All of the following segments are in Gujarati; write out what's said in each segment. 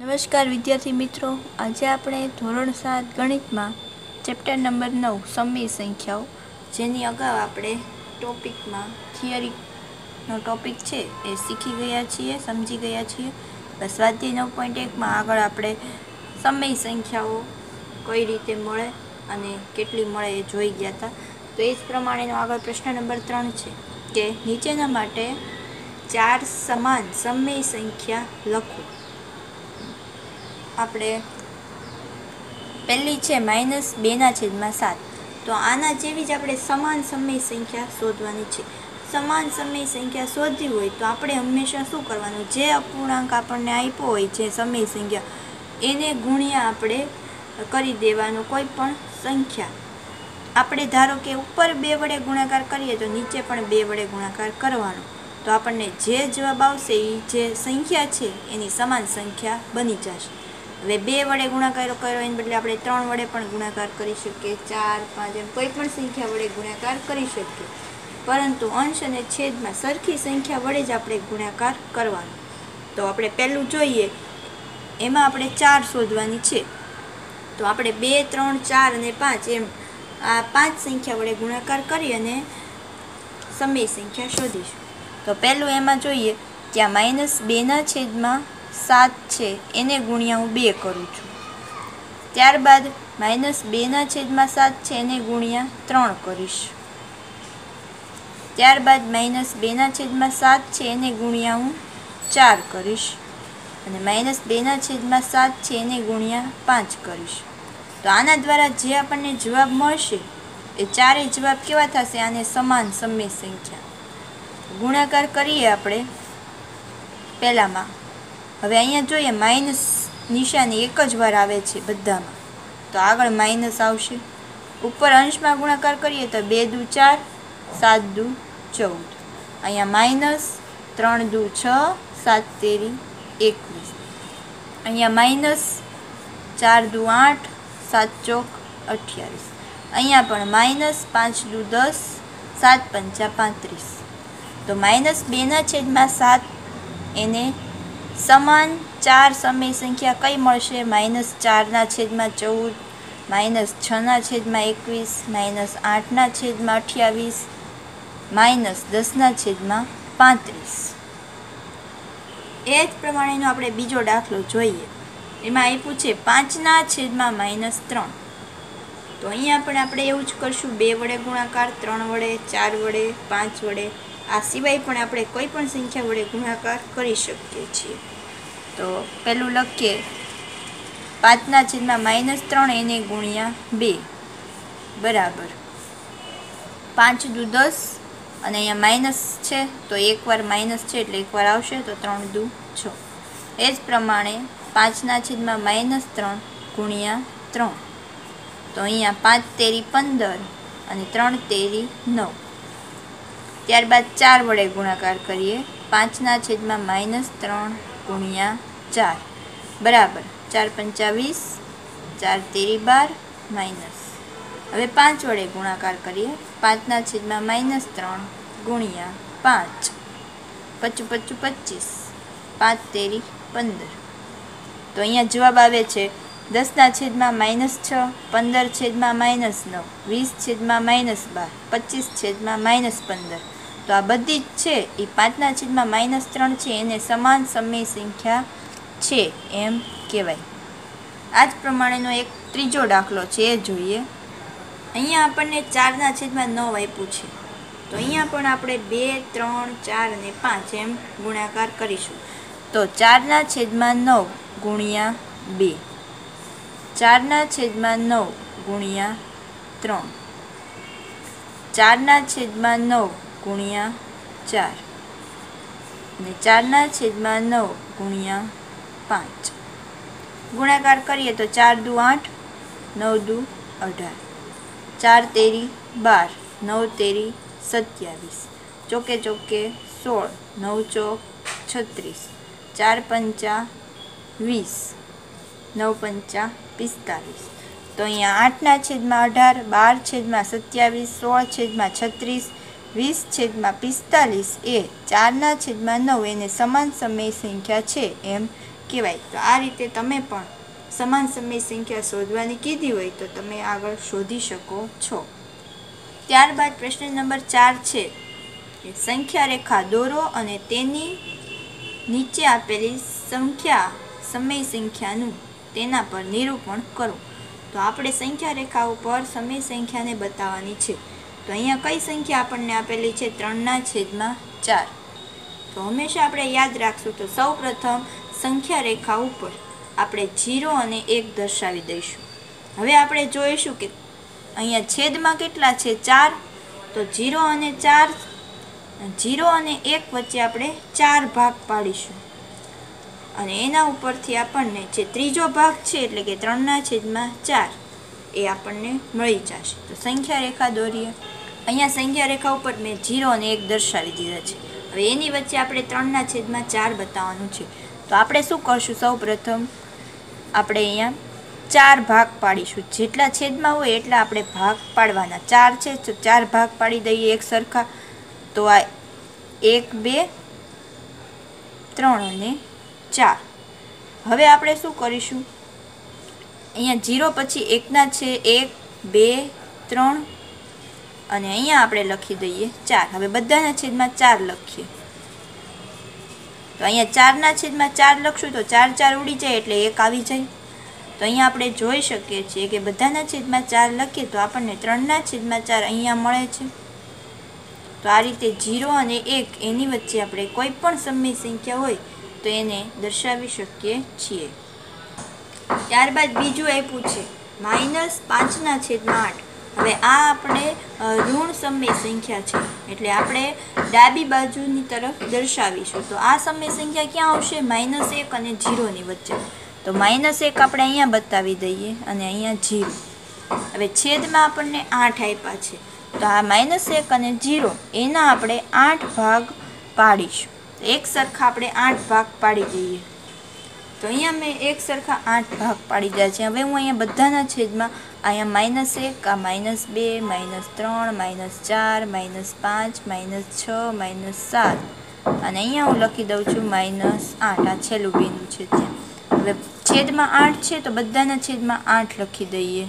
નમસ્કાર વિદ્યાર્થી મિત્રો. આજે આપણે ધોરણ સાત ગણિતમાં ચેપ્ટર નંબર નવ, સમય સંખ્યાઓ, જેની અગાઉ આપણે ટોપિકમાં થિયરીનો ટોપિક છે એ શીખી ગયા છીએ, સમજી ગયા છીએ. બસ સ્વાધ્યાય નવ પોઈન્ટ એકમાં આગળ આપણે સમય સંખ્યાઓ કઈ રીતે મળે અને કેટલી મળે એ જોઈ ગયા હતા. તો એ જ પ્રમાણેનો આગળ પ્રશ્ન નંબર ત્રણ છે કે નીચેના માટે ચાર સમાન સમય સંખ્યા લખો. આપણે પહેલી છે માઇનસ બેના છેદમાં સાત. તો આના જેવી જ આપણે સમાન સમય સંખ્યા શોધવાની છે. સમાન સમય સંખ્યા શોધવી હોય તો આપણે હંમેશા શું કરવાનું? જે અપૂર્ણાંક આપણને આપ્યો હોય, જે સમય સંખ્યા, એને ગુણ્યા આપણે કરી દેવાનું કોઈ પણ સંખ્યા. આપણે ધારો કે ઉપર બે વડે ગુણાકાર કરીએ તો નીચે પણ બે વડે ગુણાકાર કરવાનો. તો આપણને જે જવાબ આવશે એ જે સંખ્યા છે, એની સમાન સંખ્યા બની જશે. હવે બે વડે ગુણાકાર કર્યો એને બદલે આપણે ત્રણ વડે પણ ગુણાકાર કરી શકીએ, ચાર, પાંચ, એમ કોઈ પણ સંખ્યા વડે ગુણાકાર કરી શકીએ. પરંતુ અંશ અને છેદમાં સરખી સંખ્યા વડે જ આપણે ગુણાકાર કરવાનો. તો આપણે પહેલું જોઈએ, એમાં આપણે ચાર શોધવાની છે. તો આપણે બે, ત્રણ, ચાર અને પાંચ એમ આ પાંચ સંખ્યા વડે ગુણાકાર કરી અને સમય સંખ્યા શોધીશું. તો પહેલું એમાં જોઈએ કે આ માઇનસ બેના છેદમાં સાત છે, એને ગુણ્યા હું બે કરું છું. ત્યારબાદ માઇનસ બેના છેદમાં સાત છે, એને ગુણ્યા ત્રણ કરીશ. ત્યારબાદ માઇનસ બેના છેદમાં સાત છે, એને ગુણ્યા હું ચાર કરીશ. અને માઇનસ બેના છેદમાં સાત છે, એને ગુણ્યા પાંચ કરીશ. તો આના દ્વારા જે આપણને જવાબ મળશે, એ ચારેય જવાબ કેવા થશે? આને સમાન સમય સંખ્યા. ગુણાકાર કરીએ આપણે. પહેલામાં હવે અહીંયા જોઈએ માઇનસ નિશાની એક જ વાર આવે છે બધામાં. તો આગળ માઇનસ આવશે. ઉપર અંશમાં ગુણાકાર કરીએ તો બે દુ ચાર, સાત દુ ચૌદ. અહીંયા માઇનસ ત્રણ દુ છ, સાત તેરી એકવીસ. અહીંયા માઇનસ ચાર દુ આઠ, સાત ચોક અઠ્યાવીસ. અહીંયા પણ માઇનસ પાંચ દુ દસ, સાત પંચા પાંત્રીસ. તો માઇનસ બેના છેદમાં સાત, એને સમાન ચાર સમય સંખ્યા કઈ મળશે? માઇનસ ચારના છેદમાં ચૌદ, માઇનસ છના છેદમાં એકવીસ, માઇનસ આઠના છેદમાં અઠ્યાવીસ, માઇનસ દસના છેદમાં પાંત્રીસ. એ જ પ્રમાણેનો આપણે બીજો દાખલો જોઈએ. એમાં આપ્યું છે પાંચના છેદમાં માઇનસ ત્રણ. તો અહીંયા પણ આપણે એવું જ કરશું. બે વડે ગુણાકાર, ત્રણ વડે, ચાર વડે, પાંચ વડે. આ સિવાય પણ આપણે કોઈ પણ સંખ્યા વડે ગુણાકાર કરી શકીએ છીએ. તો પહેલું લખીએ. પાંચના છેદમાં માઇનસ ત્રણ એને ગુણ્યા બે. બરાબર. પાંચ દુ દસ અને અહીંયા માઇનસ છે, તો એકવાર માઇનસ છે એટલે એકવાર આવશે, તો ત્રણ દુ છ. એ જ પ્રમાણે પાંચના છેદમાં માઇનસ ત્રણ ગુણ્યા ત્રણ. તો અહીંયા પાંચ તેરી પંદર અને ત્રણ તેરી નવ. ત્યારબાદ ચાર વડે ગુણાકાર કરીએ. પાંચના છેદમાં માઇનસ ત્રણ ગુણ્યા ચાર. બરાબર. ચાર પંચાવીસ ચાર તેરી બાર, માઇનસ. હવે પાંચ વડે ગુણાકાર કરીએ. પાંચના છેદમાં માઇનસ ત્રણ ગુણ્યા પાંચ. પચું પચું પચીસ. પાંચ તેરી પંદર. તો અહીંયા જવાબ આવે છે દસના છેદમાં માઇનસ છ, પંદર છેદમાં માઇનસ નવ, વીસ છેદમાં માઇનસ બાર, પચીસ છેદમાં માઇનસ પંદર. તો આ બધી જ છે. એ પાંચના છેદમાં માઇનસ ત્રણ છે. એને સમાન સમય સંખ્યા છે એમ કહેવાય. આ જ પ્રમાણેનો એક ત્રીજો દાખલો છે. એ જોઈએ. અહીંયા આપણને ચારના છેદમાં નવ આપ્યું છે. તો અહીંયા પણ આપણે બે, ત્રણ, ચાર અને પાંચ એમ ગુણાકાર કરીશું. તો ચારના છેદમાં નવ ગુણ્યા બે. ચારના છેદમાં નવ ગુણ્યા ત્રણ. ચારના છેદમાં નવ ગુણ્યા ચાર. અને ચારના છેદમાં નવ ગુણ્યા પાંચ. ગુણાકાર કરીએ તો ચાર દુ આઠ, નવ દુ અઢાર. ચાર તેરી બાર, નવ તેરી સત્યાવીસ. ચોકે ચોકે સોળ, નવ ચોક છત્રીસ. ચાર પંચા વીસ, નવ પંચા પિસ્તાલીસ. તો અહીંયા આઠના છેદમાં અઢાર, બાર છેદમાં સત્યાવીસ, સોળ છેદમાં છત્રીસ વીસ છેદમાં પિસ્તાલીસ એ ચારના છેદમાં નવ એને સમાન સમય સંખ્યા છે એમ કહેવાય. તો આ રીતે તમે પણ સમાન સમય સંખ્યા શોધવાની કીધી હોય તો તમે આગળ શોધી શકો છો. ત્યારબાદ પ્રશ્ન નંબર ચાર છે સંખ્યા રેખા દોરો અને તેની નીચે આપેલી સંખ્યા સમય સંખ્યાનું તેના પર નિરૂપણ કરો. તો આપણે સંખ્યા રેખા ઉપર સમય સંખ્યાને બતાવવાની છે. તો અહીંયા કઈ સંખ્યા આપણને આપેલી છે? ત્રણના છેદમાં ચાર. તો હંમેશા આપણે યાદ રાખશું તો સૌ પ્રથમ સંખ્યા રેખા ઉપર આપણે જીરો અને એક દર્શાવી દઈશું. હવે આપણે જોઈશું કે અહીંયા છેદમાં કેટલા છે? ચાર. તો જીરો અને ચાર, જીરો અને એક વચ્ચે આપણે ચાર ભાગ પાડીશું. અને એના ઉપરથી આપણને જે ત્રીજો ભાગ છે, એટલે કે ત્રણના છેદમાં ચાર, એ આપણને મળી જશે. તો સંખ્યા રેખા દોરીએ. અહીંયા સંખ્યા રેખા ઉપર મેં જીરો અને એક દર્શાવી દીધા છે. હવે એની વચ્ચે આપણે ત્રણના છેદમાં ચાર બતાવવાનું છે. તો આપણે શું કરશું? સૌ આપણે અહીંયા ચાર ભાગ પાડીશું. જેટલા છેદમાં હોય એટલા આપણે ભાગ પાડવાના. ચાર છે તો ચાર ભાગ પાડી દઈએ એક સરખા. તો આ એક, બે, ત્રણ અને ચાર. હવે આપણે શું કરીશું? અહીંયા જીરો પછી એકના છે એક, બે, ત્રણ અને અહીંયા આપણે લખી દઈએ ચાર. હવે બધાના છેદમાં ચાર લખીએ. તો અહીંયા ચારના છેદમાં ચાર લખશું તો ચાર ચાર ઉડી જાય એટલે એક આવી જાય. તો અહીંયા આપણે જોઈ શકીએ છીએ કે બધાના છેદમાં ચાર લખીએ તો આપણને ત્રણના છેદમાં ચાર અહીંયા મળે છે. તો આ રીતે જીરો અને એક એની વચ્ચે આપણે કોઈ પણ સમય સંખ્યા હોય તો એને દર્શાવી શકીએ છીએ. ત્યારબાદ બીજું આપ્યું છે. માઇનસ પાંચના છેદમાં આઠ. હવે આ આપણે ઋણ સમય સંખ્યા છે. એટલે આપણે ડાબી બાજુની તરફ દર્શાવીશું. તો આ સમય સંખ્યા ક્યાં આવશે? માઇનસ એક અને જીરોની વચ્ચે. તો માઇનસ એક આપણે અહીંયા બતાવી દઈએ અને અહીંયા જીરો. હવે છેદમાં આપણને આઠ આપ્યા છે. તો આ માઇનસ એક અને જીરો, એના આપણે આઠ ભાગ પાડીશું. એક સરખા આપણે આઠ ભાગ પાડી દઈએ. તો અહીંયા મેં એક સરખા આઠ ભાગ પાડી દીધા છે. હવે હું અહીંયા બધાના છેદમાં અહીંયા માઇનસ એક, આ માઇનસ બે, માઇનસ ત્રણ, માઇનસ ચાર, માઇનસ પાંચ, માઇનસ છ, માઇનસ સાત. અને અહીંયા હું લખી દઉં છું માઇનસ આઠ. આ છેલ્લું બિંદુ છે ત્યાં. હવે છેદમાં આઠ છે તો બધાના છેદમાં આઠ લખી દઈએ.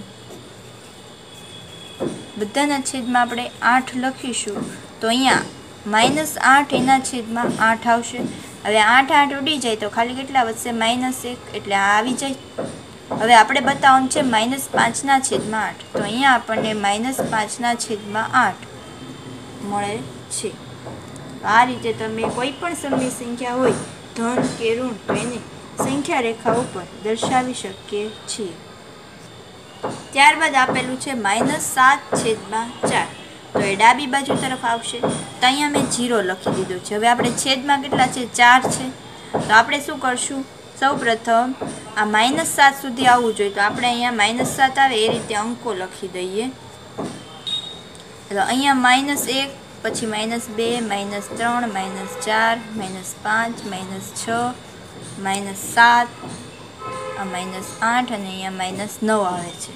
બધાના છેદમાં આપણે આઠ લખીશું તો અહીંયા માઇનસ આઠ એના છેદમાં આઠ આવશે. હવે આઠ આઠ ઉડી જાય તો ખાલી કેટલા વધશે? માઇનસ એક, એટલે આ આવી જાય. હવે આપણે બતાવવાનું છે માઇનસ પાંચના છેદમાં આઠ. તો અહીંયા આપણને માઇનસ પાંચના છેદમાં આઠ મળે છે. આ રીતે તમે કોઈ પણ સમય સંખ્યા હોય, ધન કે ઋણ તો એને સંખ્યા રેખા ઉપર દર્શાવી શકીએ છીએ. ત્યારબાદ આપેલું છે માઇનસ સાત છેદમાં ચાર. તો એ ડાબી બાજુ તરફ આવશે. તો અહીંયા મેં જીરો લખી દીધો છે. હવે આપણે છેદમાં કેટલા છે? ચાર છે. તો આપણે શું કરશું? સૌ પ્રથમ આ માઇનસ સાત સુધી આવવું જોઈએ. તો આપણે અહીંયા માઇનસ સાત આવે એ રીતે અંકો લખી દઈએ. એટલે અહીંયા માઇનસ એક, પછી માઇનસ બે, માઇનસ ત્રણ, માઇનસ ચાર, માઇનસ પાંચ, માઇનસ છ, માઇનસ સાત, આ માઇનસ આઠ અને અહીંયા માઇનસ નવ આવે છે.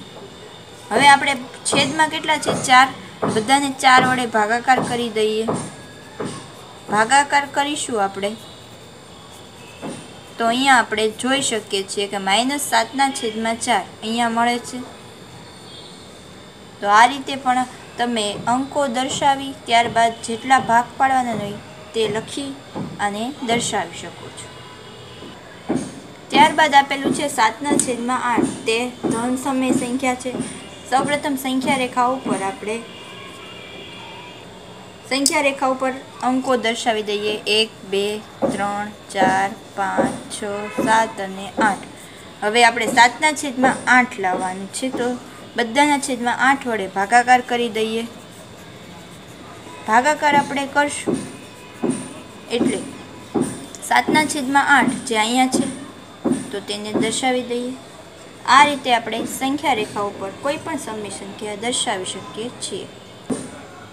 હવે આપણે છેદમાં કેટલા છે? ચાર. બધાને ચાર વડે ભાગાકાર કરી દઈએ. ભાગાકાર કરીશું આપણે. તો અહીંયા આપણે જોઈ શકીએ છીએ કે માઇનસ સાતના છેદમાં ચાર અહીંયા મળે છે. તો આ રીતે પણ તમે અંકો દર્શાવી ત્યારબાદ જેટલા ભાગ પાડવાના હોય તે લખી અને દર્શાવી શકો છો. ત્યારબાદ આપેલું છે સાતના છેદમાં આઠ. તે ધન સમય સંખ્યા છે. સૌપ્રથમ સંખ્યા રેખા ઉપર આપણે સંખ્યા રેખા ઉપર અંકો દર્શાવી દઈએ. એક, બે, ત્રણ, ચાર, પાંચ, છ, સાત અને આઠ. હવે આપણે સાતના છેદમાં આઠ લાવવાનું છે તો બધાના છેદમાં આઠ વડે ભાગાકાર કરી દઈએ. ભાગાકાર આપણે કરશું. એટલે સાતના છેદમાં આઠ જે અહીંયા છે તો તેને દર્શાવી દઈએ. આ રીતે આપણે સંખ્યા રેખા ઉપર કોઈ પણ સમય સંખ્યા દર્શાવી શકીએ છીએ.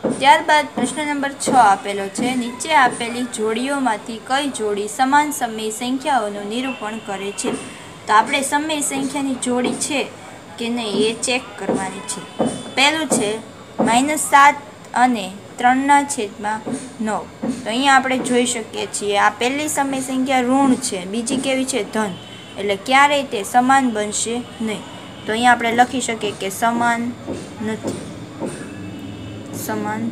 ત્યારબાદ પ્રશ્ન નંબર છ આપેલો છે. નીચે આપેલી જોડીઓમાંથી કઈ જોડી સમાન સમય સંખ્યાઓનું નિરૂપણ કરે છે? તો આપણે સમય સંખ્યાની જોડી છે કે નહીં એ ચેક કરવાની છે. પહેલું છે માઇનસ સાત અને ત્રણના છેદમાં નવ. તો અહીંયા આપણે જોઈ શકીએ છીએ આ પહેલી સમય સંખ્યા ઋણ છે, બીજી કેવી છે? ધન. એટલે ક્યારેય તે સમાન બનશે નહીં. તો અહીંયા આપણે લખી શકીએ કે સમાન નથી. સમાન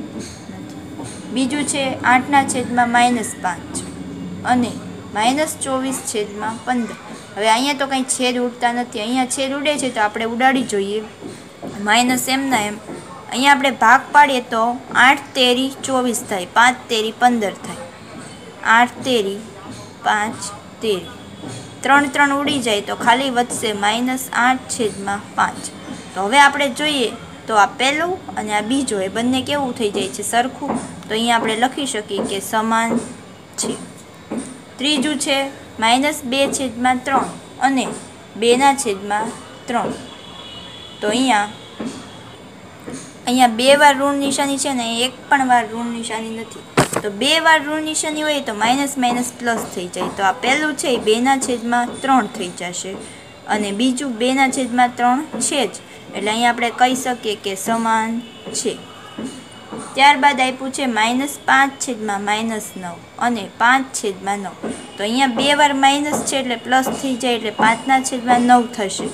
બીજું છે આઠના છેદમાં માઇનસ પાંચ અને માઇનસ ચોવીસ છેદમાં પંદર. હવે અહીંયા તો કંઈ છેદ ઉડતા નથી. અહીંયા છેદ ઉડે છે તો આપણે ઉડાડી જોઈએ. માઇનસ એમના એમ. અહીંયા આપણે ભાગ પાડીએ તો આઠ તેરી ચોવીસ થાય, પાંચ તેરી પંદર થાય. આઠ તેરી, પાંચ તેરી. ત્રણ ત્રણ ઉડી જાય તો ખાલી વધશે માઇનસ આઠ છેદમાં પાંચ. તો હવે આપણે જોઈએ તો આ પહેલું અને આ બીજો, એ બંને કેવું થઈ જાય છે સરખું? તો અહીંયા આપણે લખી શકીએ કે સમાન છે. ત્રીજું છે, માઇનસ બે છેદમાં ત્રણ અને બેના છેદમાં ત્રણ. તો અહીંયા અહીંયા બે વાર ઋણ નિશાની છે ને એક પણ વાર ઋણ નિશાની નથી. તો બે વાર ઋણ નિશાની હોય તો માઇનસ માઇનસ પ્લસ થઈ જાય. તો આ પહેલું છે, એ બેના છેદમાં ત્રણ થઈ જશે. અને બીજું બેના છેદમાં ત્રણ છે જ. એટલે અહીંયા આપણે કહી શકીએ કે સમાન છે. ત્યારબાદ આપ્યું છે માઇનસ પાંચ છેદમાં માઇનસ નવ અને પાંચ છેદમાં નવ. તો અહીંયા બે વાર માઇનસ છે એટલે પ્લસ થઈ જાય એટલે પાંચના છેદમાં નવ થશે.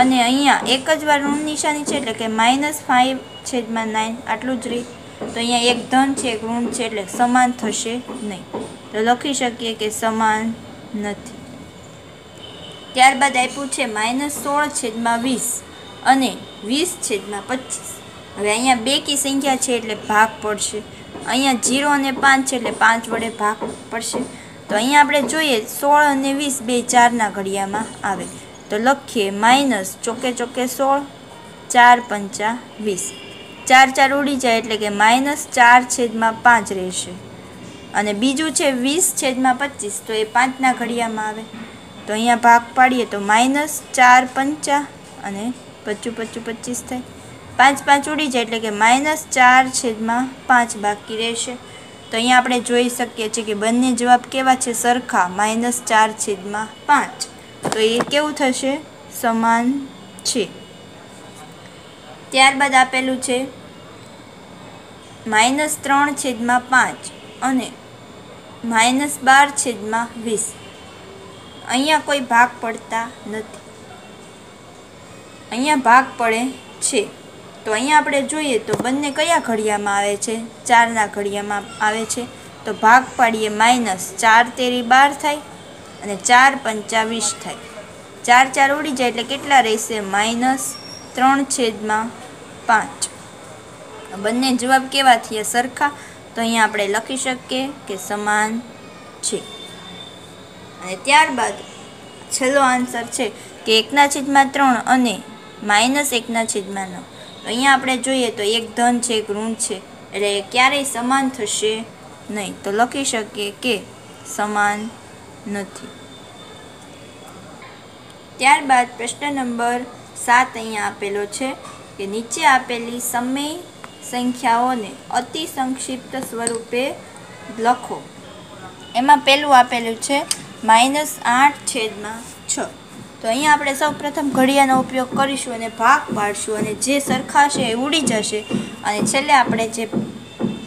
અને અહીંયા એક જ વાર ઋણ નિશાની છે એટલે કે માઇનસ ફાઇવ છેદમાં નાઇન, આટલું જ રહી. તો અહીંયા એક ધન છે, એક ઋણ છે એટલે સમાન થશે નહીં. તો લખી શકીએ કે સમાન નથી. ત્યારબાદ આપ્યું છે માઇનસ સોળ છેદમાં વીસ. અને વીસ છેદમાં પચીસ. હવે અહીંયા બે કી સંખ્યા છે એટલે ભાગ પડશે. અહીંયા જીરો અને પાંચ છે એટલે પાંચ વડે ભાગ પડશે. તો અહીંયા આપણે જોઈએ સોળ અને વીસ બે ચારના ઘડિયામાં આવે. તો લખીએ માઇનસ ચોકે ચોકે સોળ, ચાર પંચા વીસ. ચાર ચાર ઉડી જાય એટલે કે માઇનસ ચાર છેદમાં પાંચ રહેશે. અને બીજું છે વીસ છેદમાં પચીસ, તો એ પાંચના ઘડિયામાં આવે. તો અહીંયા ભાગ પાડીએ તો માઇનસ ચાર પંચા અને પચું પચું પચીસ થાય. પાંચ પાંચ ઉડી જાય એટલે કે માઇનસ ચાર છેદમાં પાંચ બાકી રહેશે. તો અહીંયા આપણે જોઈ શકીએ છીએ કે બંને જવાબ કેવા છે? સરખા. માઇનસ ચાર છેદમાં પાંચ. તો એ કેવું થશે? સમાન છે. ત્યારબાદ આપેલું છે માઇનસ ત્રણ છેદમાં પાંચ અને માઇનસ બાર છેદમાં વીસ. અહીંયા કોઈ ભાગ પડતા નથી. અહીંયા ભાગ પડે છે. તો અહીંયા આપણે જોઈએ તો બંને કયા ઘડિયામાં આવે છે? ચારના ઘડિયામાં આવે છે. તો ભાગ પાડીએ માઇનસ ચાર તેરી બાર થાય અને ચાર પંચાવીસ થાય. ચાર ચાર ઉડી જાય એટલે કેટલા રહેશે? માઇનસ ત્રણ છેદમાં પાંચ. બંને જવાબ કેવા થયા સરખા? તો અહીંયા આપણે લખી શકીએ કે સમાન છે. અને ત્યારબાદ છેલ્લો આન્સર છે કે એકના છેદમાં ત્રણ અને માઇનસ એકના છેદમાં નવ અહીંયા આપણે જોઈએ તો એક ધન છે, એક ઋણ છે. એટલે ક્યારેય સમાન થશે નહીં. તો લખી શકીએ કે સમાન નથી. ત્યારબાદ પ્રશ્ન નંબર સાત અહીંયા આપેલો છે કે નીચે આપેલી સમય સંખ્યાઓને અતિ સંક્ષિપ્ત સ્વરૂપે લખો. એમાં પહેલું આપેલું છે માઇનસ આઠ છેદમાં છ. તો અહીંયા આપણે સૌ પ્રથમ ઘડિયાનો ઉપયોગ કરીશું અને ભાગ પાડશું અને જે સરખાશે એ ઉડી જશે. અને છેલ્લે આપણે જે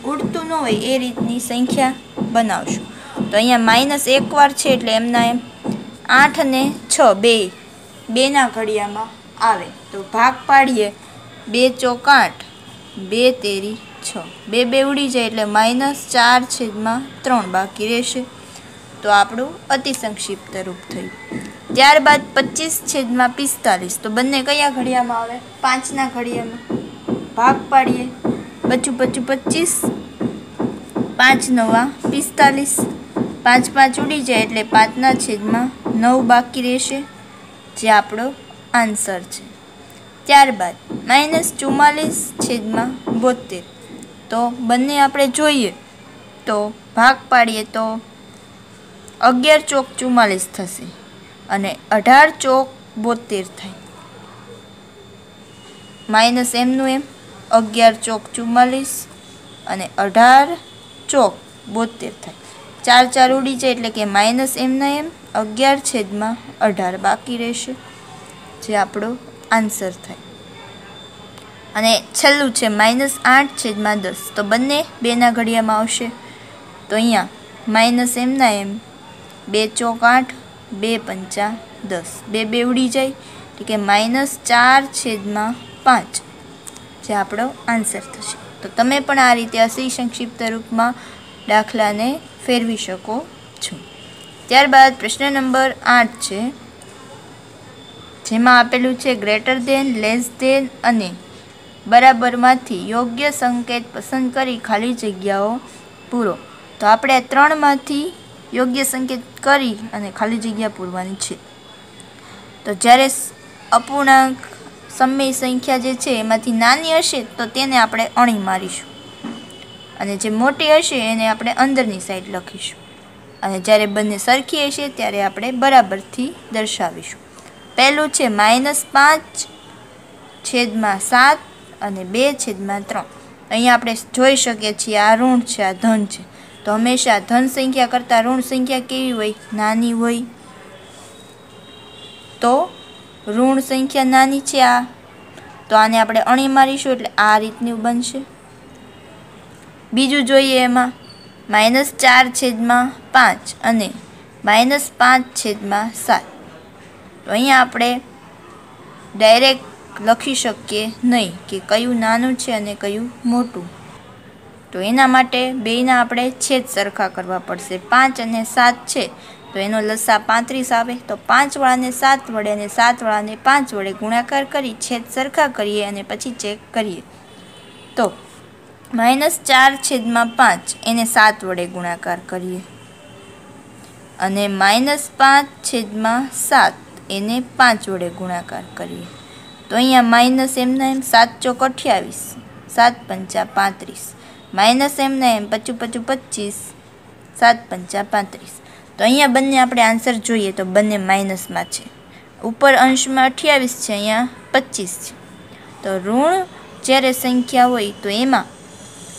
ઉડતું ન હોય એ રીતની સંખ્યા બનાવશું. તો અહીંયા માઇનસ એકવાર છે એટલે એમના એમ આઠ અને છ, બે. બેના ઘડિયામાં આવે. તો ભાગ પાડીએ. બે ચોક આઠ, બે તેરી છ. બે બે ઉડી જાય એટલે માઇનસ ચાર છેદમાં ત્રણ બાકી રહેશે. તો આપણું અતિ સંક્ષિપ્ત રૂપ થયું. ત્યારબાદ પચીસ છેદમાં પિસ્તાલીસ. તો બંને કયા ઘડિયામાં આવે? પાંચના ઘડિયામાં ભાગ પાડીએ. પચું પચું પચીસ. પાંચ નવા પિસ્તાલીસ. પાંચ પાંચ ઉડી જાય એટલે પાંચના છેદમાં નવ બાકી રહેશે. જે આપણો આન્સર છે. ત્યારબાદ માઇનસ ચુમ્માલીસ છેદમાં બોતેર તો બંને આપણે જોઈએ. તો ભાગ પાડીએ તો અગિયાર ચોક ચુમ્માલીસ થશે. અને અઢાર ચોક બોતેર થાય માઇનસ એમનું એમ, અગિયાર ચોક ચુમ્માલીસ અને અઢાર ચોક બોતેર થાય ચાર ચાર ઉડી જાય એટલે કે માઇનસ એમના એમ, અગિયાર છેદમાં અઢાર બાકી રહેશે. જે આપણો આન્સર થાય. અને છેલ્લું છે, માઇનસ આઠ છેદમાં દસ. તો બંને બેના ઘડિયામાં આવશે. તો અહીંયા માઇનસ એમના એમ, બે ચોક આઠ બે પંચા દસ. બે બે ઉડી જાય એટલે કે માઇનસ ચાર છેદમાં પાંચ. જે આપણો આન્સર થશે. તો તમે પણ આ રીતે અસી સંક્ષિપ્ત રૂપમાં દાખલાને ફેરવી શકો છો. ત્યારબાદ પ્રશ્ન નંબર આઠ છે. જેમાં આપેલું છે ગ્રેટર દેન, લેસ દેન અને બરાબરમાંથી યોગ્ય સંકેત પસંદ કરી ખાલી જગ્યાઓ પૂરો. તો આપણે ત્રણમાંથી યોગ્ય સંકેત કરી અને ખાલી જગ્યા પૂરવાની છે. તો જ્યારે અપૂર્ણાંક સમય સંખ્યા જે છે એમાંથી નાની હશે તો તેને આપણે અણી મારીશું. અને જે મોટી હશે એને આપણે અંદરની સાઈડ લખીશું. અને જ્યારે બંને સરખી હશે ત્યારે આપણે બરાબરથી દર્શાવીશું. પહેલું છે માઇનસ પાંચ છેદમાં સાત અને બે છેદમાં ત્રણ. અહીંયા આપણે જોઈ શકીએ છીએ આ ઋણ છે, આ ધન છે. તો હંમેશા ધન સંખ્યા કરતાં ઋણ સંખ્યા કેવી હોય? નાની હોય. તો ઋણ સંખ્યા નાની છે આ. તો આને આપણે અણી મારીશું એટલે આ રીતની બનશે. બીજું જોઈએ એમાં. માઇનસ ચાર છેદમાં પાંચ અને માઇનસ પાંચ છેદમાં સાત. તો અહીંયા આપણે ડાયરેક્ટ લખી શકીએ નહીં કે કયું નાનું છે અને કયું મોટું. તો એના માટે બેયના આપણે છેદ સરખા કરવા પડશે. પાંચ અને સાત છે, તો એનો લસા પાંત્રીસ આવે. તો પાંચવાળાને સાત વડે અને સાતવાળાને પાંચ વડે ગુણાકાર કરી છેદ સરખા કરીએ અને પછી ચેક કરીએ. તો માઇનસ ચાર છેદમાં પાંચ, એને સાત વડે ગુણાકાર કરીએ. અને માઇનસ પાંચ છેદમાં સાત, એને પાંચ વડે ગુણાકાર કરીએ. તો અહીંયા માઇનસ એમના એમ સાત ચોક અઠ્યાવીસ, સાત પંચા પાંત્રીસ. માઇનસ એમને એમ પચું પચું પચીસ, સાત પંચા પાંત્રીસ. તો અહીંયા બંને આપણે આન્સર જોઈએ તો બંને માઇનસમાં છે. ઉપર અંશમાં અઠ્યાવીસ છે, અહીંયા પચીસ છે. તો ઋણ જ્યારે સંખ્યા હોય તો એમાં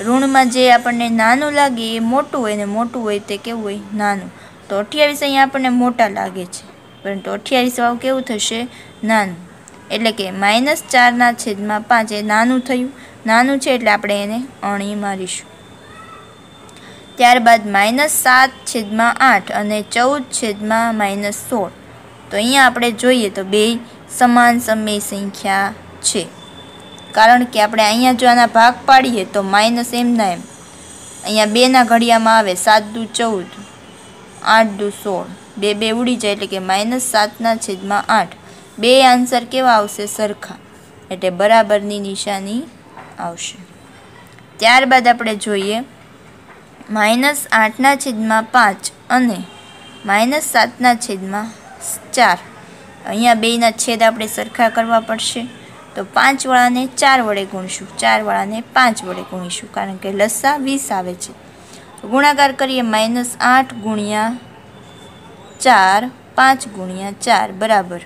ઋણમાં જે આપણને નાનું લાગે એ મોટું હોય ને મોટું હોય તે કેવું હોય? નાનું. તો અઠ્યાવીસ અહીંયા આપણને મોટા લાગે છે. પરંતુ અઠ્યાવીસ વાળું કેવું થશે? નાનું. એટલે કે માઇનસ ચારના છેદમાં પાંચ એ નાનું થયું. નાનું છે એટલે આપણે એને અણી મારીશું. ત્યારબાદ માઇનસ સાત છેદમાં આઠ અને ચૌદ છેદમાં માઇનસ સોળ. તો અહીંયા આપણે જોઈએ તો બે સમાન સમય સંખ્યા છે. કારણ કે આપણે અહીંયા જો આના ભાગ પાડીએ તો માઇનસ એમના એમ. અહીંયા બેના ઘડિયામાં આવે સાત દુ ચૌદ, આઠ દુ સોળ. બે બે ઉડી જાય એટલે કે માઇનસ સાતના છેદમાં આઠ. બે આન્સર કેવા આવશે સરખા. એટલે બરાબરની નિશાની આવશે. ત્યારબાદ આપણે જોઈએ માઇનસ આઠના છેદમાં પાંચ અને માઇનસ સાતના છેદમાં ચાર. અહીંયા બેના છેદ આપણે સરખા કરવા પડશે. તો પાંચવાળાને ચાર વડે ગુણીશું. ચારવાળાને પાંચ વડે ગુણીશું, કારણ કે લસ્સા વીસ આવે છે. ગુણાકાર કરીએ માઇનસ આઠ ગુણ્યા ચાર, પાંચ ગુણ્યા ચાર, બરાબર.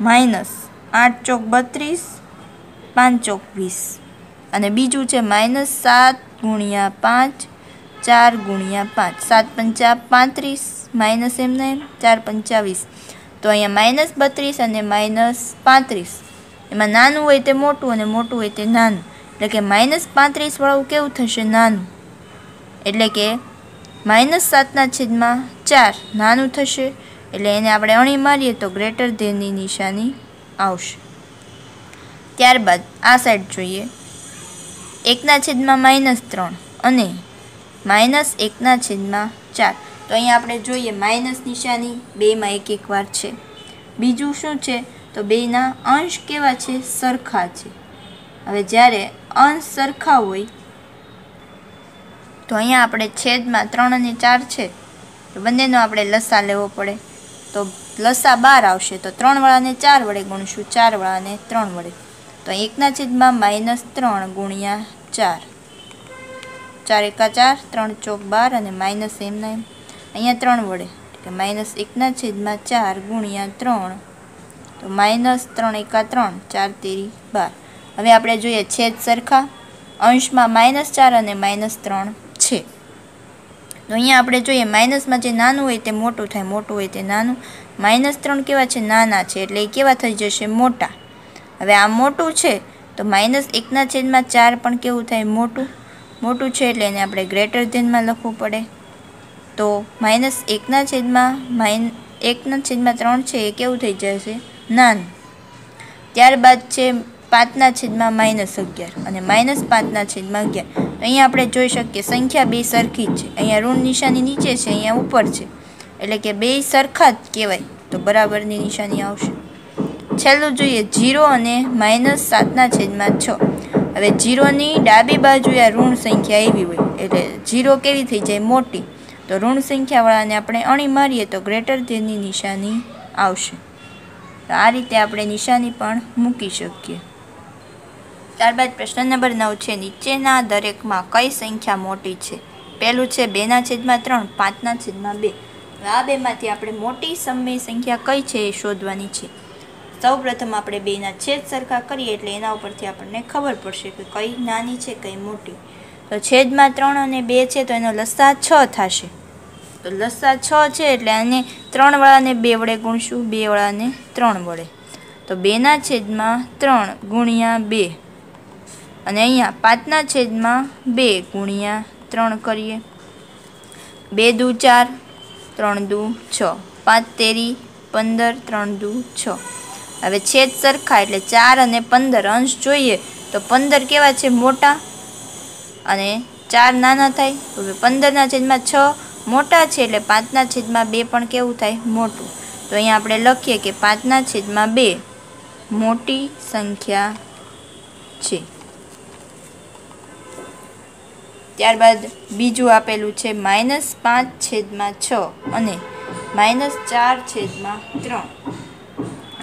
માઇનસ આઠ ચોક બત્રીસ, પાંચ ચોક વીસ. અને બીજું છે માઇનસ સાત ગુણ્યા પાંચ, ચાર ગુણ્યા પાંચ. સાત પંચા પાંત્રીસ, માઇનસ એમને એમ ચાર પંચાવીસ તો અહીંયા માઇનસ બત્રીસ અને માઇનસ પાંત્રીસ. એમાં નાનું હોય તે મોટું અને મોટું હોય તે નાનું. એટલે કે માઇનસ પાંત્રીસવાળું કેવું થશે નાનું? એટલે કે માઇનસ સાતના છેદમાં ચાર નાનું થશે. એટલે એને આપણે અણી મારીએ તો ગ્રેટર ધેનની નિશાની આવશે. ત્યારબાદ આ સાઈડ જોઈએ. એકના છેદમાં માઇનસ ત્રણ. અને માઇનસ એકના છેદમાં ચાર. તો અહીંયા આપણે જોઈએ માઇનસ નિશાની બેમાં એક એક વાર છે. બીજું શું છે? તો બેના અંશ કેવા છે? સરખા છે. હવે જ્યારે અંશ સરખા હોય, તો અહીંયા આપણે છેદમાં ત્રણ અને ચાર છે. તો બંનેનો આપણે લસા લેવો પડે. તો લસા બાર આવશે. તો ત્રણવાળાને ચાર વડે ગુણીશું. ચારવાળાને ત્રણ વડે. તો એકના છેદમાં માઇનસ ત્રણ ગુણ્યા ચાર. ચાર એકા ચાર, ત્રણ ચોક બાર અને માઇનસ એમના એમ. અહીંયા ત્રણ વડે. કે માઇનસ એકના છેદમાં ચાર ગુણ્યા ત્રણ. તો માઇનસ ત્રણ એકા ત્રણ, ચાર તેરી બાર. હવે આપણે જોઈએ છેદ સરખા. અંશમાં માઇનસ ચાર અને માઇનસ ત્રણ છે. તો અહીંયા આપણે જોઈએ માઇનસમાં જે નાનું હોય તે મોટું થાય. મોટું હોય તે નાનું. માઇનસ ત્રણ કેવા છે? નાના છે. એટલે એ કેવા થઈ જશે? મોટા. હવે આ મોટું છે, તો માઇનસ એકના છેદમાં ચાર પણ કેવું થાય? મોટું. મોટું છે એટલે એને આપણે ગ્રેટર ધેનમાં લખવું પડે. તો માઇનસ એકના છેદમાં માઇન, એકના છેદમાં ત્રણ છે, એ કેવું થઈ જશે? નાન. ત્યારબાદ છે પાંચના છેદમાં માઇનસ અગિયાર અને માઇનસ પાંચના છેદમાં અગિયાર. અહીંયા આપણે જોઈ શકીએ, સંખ્યા બે સરખી જ છે. અહીંયા ઋણ નિશાની નીચે છે, અહીંયા ઉપર છે. એટલે કે બે સરખા જ કહેવાય. તો બરાબરની નિશાની આવશે. છેલ્લું જોઈએ જીરો અને માઇનસ સાતના છેદમાં છ. હવે જીરોની ડાબી બાજુએ આ ઋણ સંખ્યા એવી હોય, એટલે જીરો કેવી થઈ જાય? મોટી. તો ઋણ સંખ્યાવાળાને આપણે અણી મારીએ તો ગ્રેટર ધેનની નિશાની આવશે. તો આ રીતે આપણે નિશાની પણ મૂકી શકીએ. ત્યારબાદ પ્રશ્ન નંબર નવ છે, નીચેના દરેકમાં કઈ સંખ્યા મોટી છે? પહેલું છે બેના છેદમાં ત્રણ, પાંચના છેદમાં બે. આ બેમાંથી આપણે મોટી સમય સંખ્યા કઈ છે એ શોધવાની છે. સૌ પ્રથમ આપણે બેના છેદ સરખા કરીએ એટલે એના ઉપરથી આપણને ખબર પડશે કે કઈ નાની છે, કઈ મોટી. તો છેદમાં ત્રણ અને બે છે, તો એનો લસા છ થશે. તો લસા છ છે એટલે આને ત્રણ વાળાને બે વડે ગુણશું, બે વાળાને ત્રણ વડે. તો બેના છેદમાં ત્રણ ગુણ્યા બે. અને અહીંયા પાંચના છેદમાં બે ગુણ્યા ત્રણ કરીએ. બે દુ ચાર, ત્રણ દુ છ. પાંચ તેરી, પંદર, ત્રણ દુ છ. હવે છેદ સરખા એટલે ચાર અને પંદર અંશ જોઈએ તો પંદર કેવા છે? મોટા. અને ચાર નાના થાય હવે પંદરના છેદમાં છ મોટા છે એટલે પાંચના છેદમાં બે પણ કેવું થાય? મોટું. તો અહીંયા આપણે લખીએ કે પાંચના છેદમાં બે મોટી સંખ્યા છે. ત્યારબાદ બીજું આપેલું છે માઇનસ પાંચ છેદમાં છ અને માઇનસ ચાર છેદમાં ત્રણ.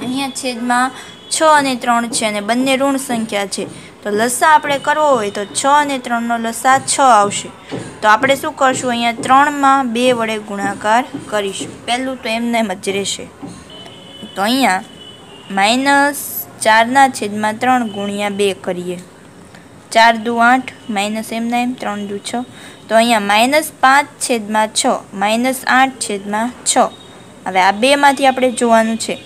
અહીંયા છેદમાં છ અને ત્રણ છે અને બંને ઋણ સંખ્યા છે. તો લસા આપણે કરવો હોય તો છ અને ત્રણનો લસા છ આવશે. તો આપણે શું કરશું? અહીંયા ત્રણમાં બે વડે ગુણાકાર કરીશું. પહેલું તો એમને જ રહેશે. તો અહીંયા માઇનસ ચારના છેદમાં ત્રણ ગુણ્યા બે કરીએ. ચાર દુ આઠ, માઇનસ એમના એમ ત્રણ દુ છ. તો અહીંયા માઇનસ પાંચ છેદમાં છ, માઇનસ આઠ છેદમાં છ. હવે આ બેમાંથી આપણે જોવાનું છે.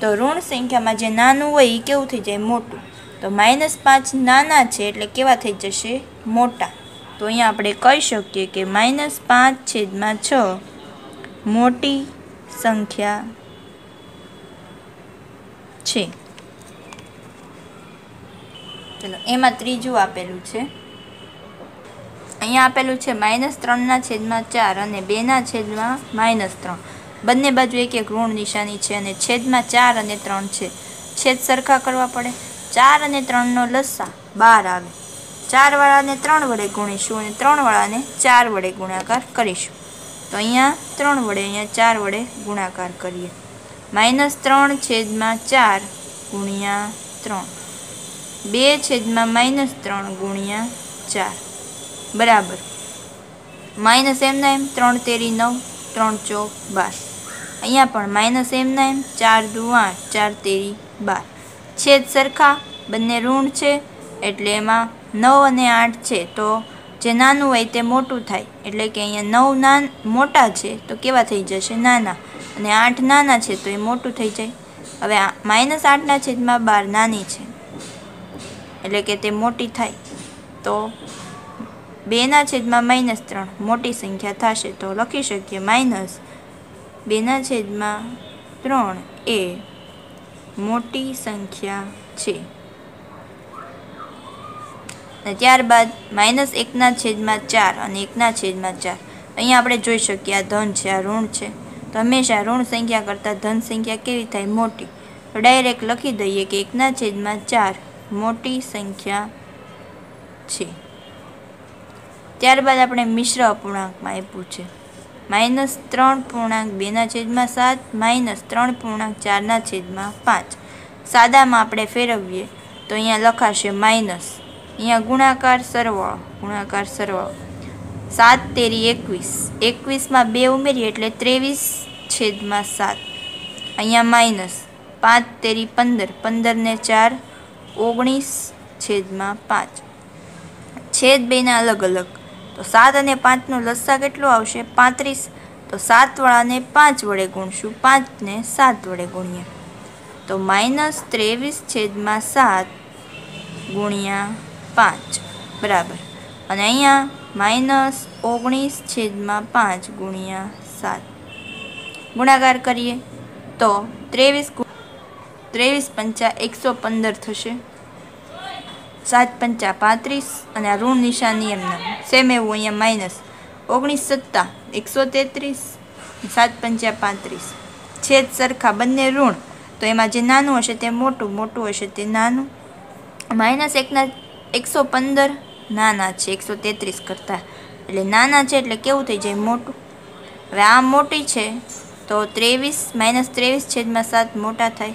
તો ઋણ સંખ્યામાં જે નાનું હોય એ કેવું થઈ જાય? મોટું. તો માઇનસ પાંચ નાના છે એટલે કેવા થઈ જશે? મોટા. તો અહીંયા આપણે કહી શકીએ કે માઇનસ પાંચ છેદમાં છ મોટી સંખ્યા છે. ચલો, એમાં ત્રીજું આપેલું છે. અહીંયા આપેલું છે માઇનસ ત્રણના છેદમાં ચાર અને બેના છેદમાં માઇનસ ત્રણ. બંને બાજુ એક એક ઋણ નિશાની છે અને છેદમાં ચાર અને ત્રણ છે. છેદ સરખા કરવા પડે. ચાર અને ત્રણનો લસ્સા બાર આવે. ચાર વાળાને ત્રણ વડે ગુણીશું અને ત્રણ વાળાને ચાર વડે ગુણાકાર કરીશું. તો અહીંયા ત્રણ વડે, અહીંયા ચાર વડે ગુણાકાર કરીએ. માઇનસ ત્રણ છેદમાં ચાર ગુણ્યા ત્રણ. બે છેદમાં માઇનસ ત્રણ ગુણ્યા ચાર. બરાબર. માઇનસ એમના એમ ત્રણ તેરી નવ, ત્રણ ચોક બાર. અહીંયા પણ માઇનસ એમના એમ ચાર દુ આઠ ચાર તેરી, બાર. છેદ સરખા, બંને ઋણ છે, એટલે એમાં નવ અને આઠ છે. તો જે નાનું હોય તે મોટું થાય. એટલે કે અહીંયા નવ નાન મોટા છે, તો કેવા થઈ જશે? નાના. અને આઠ નાના છે, તો એ મોટું થઈ જાય. હવે માઇનસ આઠના છેદમાં બાર નાની છે. એટલે કે તે મોટી થાય. તો બેના છેદમાં માઇનસ ત્રણ, મોટી સંખ્યા થશે. તો લખી શકીએ માઇનસ બેના છેદમાં ત્રણ એ મોટી સંખ્યા છે. અને ત્યારબાદ માઇનસ એકના છેદમાં ચાર અને એકના છેદમાં ચાર. અહીંયા આપણે જોઈ શકીએ આ ધન છે, આ ઋણ છે. તો હંમેશા ઋણ સંખ્યા કરતાં ધન સંખ્યા કેવી થાય? મોટી. તો ડાયરેક્ટ લખી દઈએ કે એકના છેદમાં ચાર મોટી સંખ્યા છે. ત્યારબાદ આપણે મિશ્ર અપૂર્ણાંકમાં આપ્યું છે. માઇનસ ત્રણ પૂર્ણાંક બેના છેદમાં સાત માઇનસ ત્રણ પૂર્ણાંક ચારના છેદમાં પાંચ. સાદામાં આપણે ફેરવીએ તો અહીંયા લખાશે માઇનસ અહીંયા ગુણાકાર સરવાળો ગુણાકાર સરવાળો. સાત તેરી એકવીસ. એકવીસમાં બે ઉમેરીએ એટલે ત્રેવીસ છેદમાં સાત. અહીંયા માઇનસ પાંચ તેરી પંદર. પંદરને ચાર, ઓગણીસ છેદમાં પાંચ. છેદ બેના અલગ અલગ. તો સાત અને પાંચનો લસ્સા કેટલો આવશે? પાંત્રીસ. તો સાતવાળાને પાંચ વડે ગુણશું. પાંચને સાત વડે ગુણીએ. તો માઇનસ ત્રેવીસ છેદમાં સાત ગુણ્યા પાંચ. બરાબર. અને અહીંયા માઇનસ ઓગણીસ છેદમાં પાંચ ગુણ્યા સાત. ગુણાકાર કરીએ તો ત્રેવીસ ત્રેવીસ પંચા એકસો પંદર થશે. સાત પંચા પાંત્રીસ અને આ ઋણ નિશાની એમને. સેમ એવું અહીંયા માઇનસ ઓગણીસ સત્તા એકસો તેત્રીસ, સાત પંચા પાંત્રીસ. છેદ સરખા બંને ઋણ. તો એમાં જે નાનું હશે તે મોટું મોટું હશે તે નાનું. માઇનસ એકના એકસો પંદર, નાના છે, એકસો તેત્રીસ કરતાં. એટલે નાના છે એટલે કેવું થઈ જાય મોટું. હવે આ મોટી છે, તો ત્રેવીસ માઇનસ ત્રેવીસ છેદમાં સાત મોટા થાય.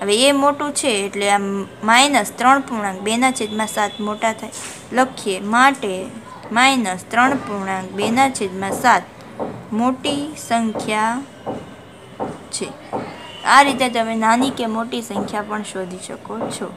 હવે એ મોટું છે એટલે આ માઇનસ ત્રણ પૂર્ણાંક બેના છેદમાં સાત મોટા થાય. લખીએ, માટે માઇનસ ત્રણ પૂર્ણાંક બેના છેદમાં સાત મોટી સંખ્યા છે. આ રીતે તમે નાની કે મોટી સંખ્યા પણ શોધી શકો છો.